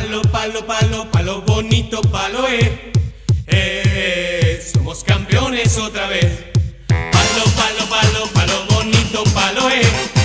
palo, palo, palo, palo bonito, palo eh. Somos campeones otra vez. Palo, palo, palo, palo bonito, palo eh.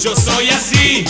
Yo soy así.